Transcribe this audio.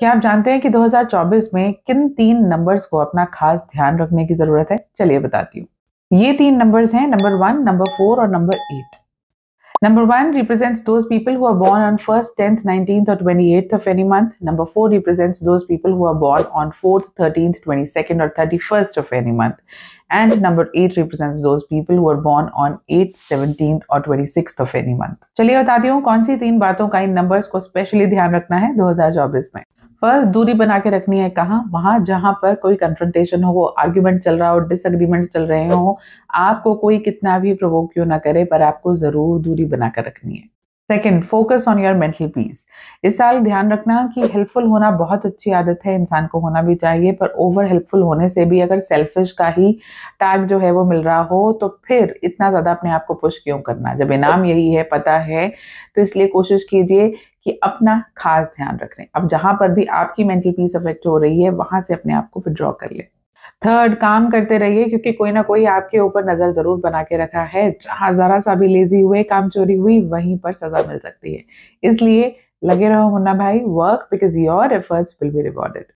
क्या आप जानते हैं कि 2024 में किन तीन नंबर्स को अपना खास ध्यान रखने की ज़रूरत है? चलिए बताती हूँ। ये तीन नंबर्स हैं नंबर वन नंबर फोर और number eight number one represents those people who are on first tenth nineteen और twenty eight of any month number four represents those people who are on fourth thirteen twenty और thirty first of any month and number eight represent those people who are on eight seventeen और twenty six of any month चलिए बताती हूँ, कौन सी तीन बातों का इन numbers को स्पेशली ध्यान रखना है दो हज़ार चौबीस में? फ़र्स्ट दूरी बना के रखनी है कहाँ? वहाँ, जहाँ पर कोई कंफ्रंटेशन हो आर्ग्यूमेंट चल रहा हो डिसएग्रीमेंट चल रहे हो, आपको कोई कितना भी प्रोवोक क्यों ना करे, पर आपको ज़रूर दूरी बनाकर रखनी है। Second focus on your mental peace इस साल ध्यान रखना कि हेल्पफुल होना बहुत अच्छी आदत है, इंसान को होना भी चाहिए, पर ओवर हेल्पफुल होने से भी अगर सेल्फिश का ही टैग जो है वो मिल रहा हो तो फिर इतना ज़्यादा अपने आप को पुश क्यों करना? जब इनाम यही है, पता है तो इसलिए कोशिश कीजिए कि अपना खास ध्यान रखें अब जहाँ पर भी आपकी मेंटल पीस अफेक्ट हो रही है, वहाँ से अपने आप को विड्रॉ कर ले। थर्ड काम करते रहिए, क्योंकि कोई ना कोई आपके ऊपर नज़र ज़रूर बना के रखा है। जहाँ जरा सा भी लेजी हुए, काम चोरी हुई, वहीं पर सजा मिल सकती है। इसलिए लगे रहो मुन्ना भाई work because your efforts will be rewarded